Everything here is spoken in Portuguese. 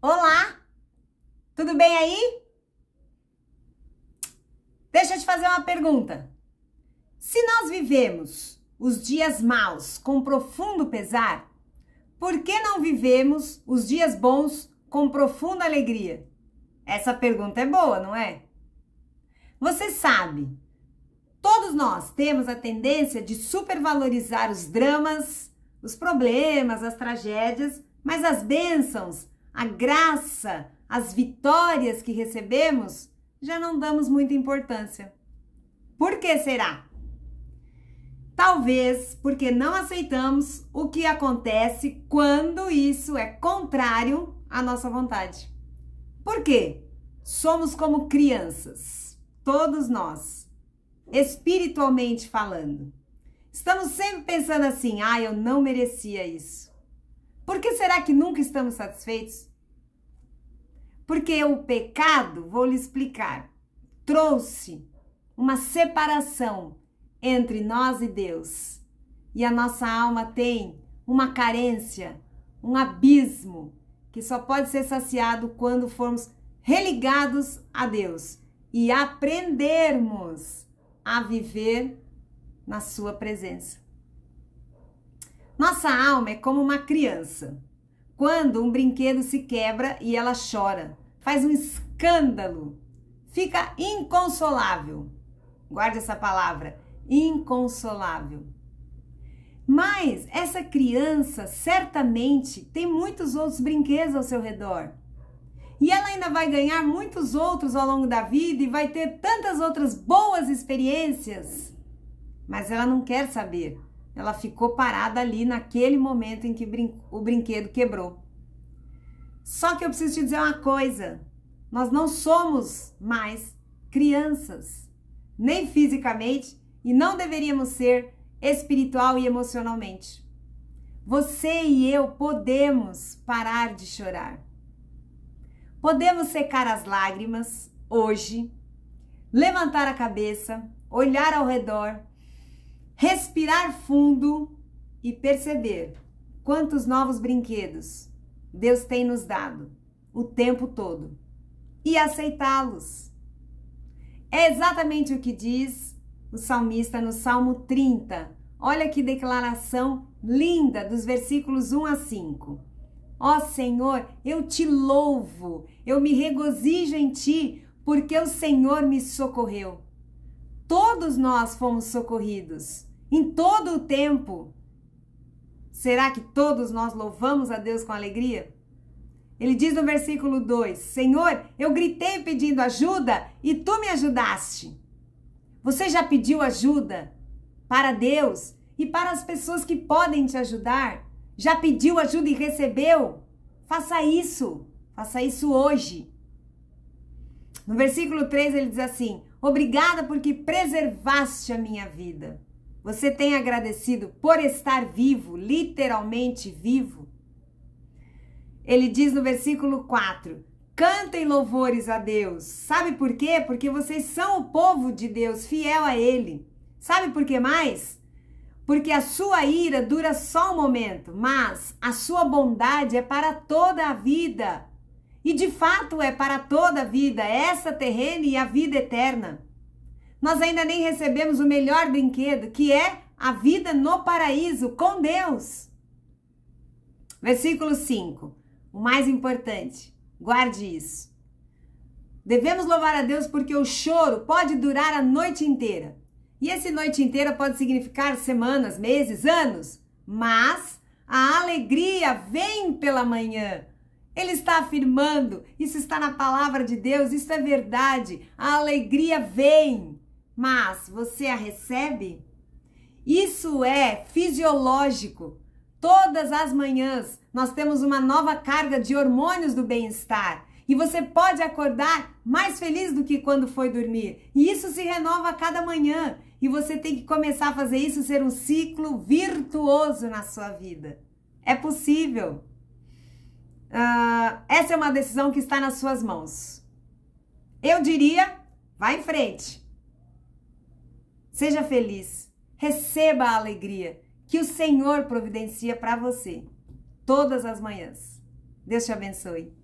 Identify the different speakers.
Speaker 1: Olá! Tudo bem aí? Deixa eu te fazer uma pergunta. Se nós vivemos os dias maus com profundo pesar, por que não vivemos os dias bons com profunda alegria? Essa pergunta é boa, não é? Você sabe, todos nós temos a tendência de supervalorizar os dramas, os problemas, as tragédias, mas as bênçãos a graça, as vitórias que recebemos, já não damos muita importância. Por que será? Talvez porque não aceitamos o que acontece quando isso é contrário à nossa vontade. Por quê? Somos como crianças, todos nós, espiritualmente falando. Estamos sempre pensando assim: ah, eu não merecia isso. Por que será que nunca estamos satisfeitos? Porque o pecado, vou lhe explicar, trouxe uma separação entre nós e Deus. E a nossa alma tem uma carência, um abismo que só pode ser saciado quando formos religados a Deus e aprendermos a viver na sua presença. Nossa alma é como uma criança quando um brinquedo se quebra e ela chora, faz um escândalo, fica inconsolável. Guarde essa palavra, inconsolável. Mas essa criança certamente tem muitos outros brinquedos ao seu redor. E ela ainda vai ganhar muitos outros ao longo da vida e vai ter tantas outras boas experiências. Mas ela não quer saber ela ficou parada ali naquele momento em que o brinquedo quebrou. Só que eu preciso te dizer uma coisa: nós não somos mais crianças, nem fisicamente, e não deveríamos ser espiritual e emocionalmente. Você e eu podemos parar de chorar. Podemos secar as lágrimas hoje, levantar a cabeça, olhar ao redor respirar fundo e perceber quantos novos brinquedos Deus tem nos dado o tempo todo e aceitá-los. É exatamente o que diz o salmista no Salmo 30. Olha que declaração linda dos versículos 1 a 5. Ó oh, Senhor, eu te louvo, eu me regozijo em ti, porque o Senhor me socorreu. Todos nós fomos socorridos em todo o tempo. Será que todos nós louvamos a Deus com alegria? Ele diz no versículo 2: Senhor, eu gritei pedindo ajuda e tu me ajudaste. Você já pediu ajuda para Deus e para as pessoas que podem te ajudar? Já pediu ajuda e recebeu? Faça isso. Faça isso hoje. No versículo 3 ele diz assim: Obrigada porque preservaste a minha vida. Você tem agradecido por estar vivo, literalmente vivo? Ele diz no versículo 4: Cantem louvores a Deus. Sabe por quê? Porque vocês são o povo de Deus, fiel a Ele. Sabe por que mais? Porque a sua ira dura só um momento, mas a sua bondade é para toda a vida. E de fato é para toda a vida, essa terrena e a vida eterna nós ainda nem recebemos o melhor brinquedo, que é a vida no paraíso com Deus. Versículo 5. O mais importante, guarde isso. Devemos louvar a Deus porque o choro pode durar a noite inteira. E esse noite inteira pode significar semanas, meses, anos, mas a alegria vem pela manhã. Ele está afirmando, isso está na palavra de Deus, isso é verdade. A alegria vem mas você a recebe? Isso é fisiológico. Todas as manhãs nós temos uma nova carga de hormônios do bem-estar. E você pode acordar mais feliz do que quando foi dormir. E isso se renova a cada manhã. E você tem que começar a fazer isso ser um ciclo virtuoso na sua vida. É possível. Uh, essa é uma decisão que está nas suas mãos. Eu diria, vá em frente. Seja feliz, receba a alegria que o Senhor providencia para você todas as manhãs. Deus te abençoe.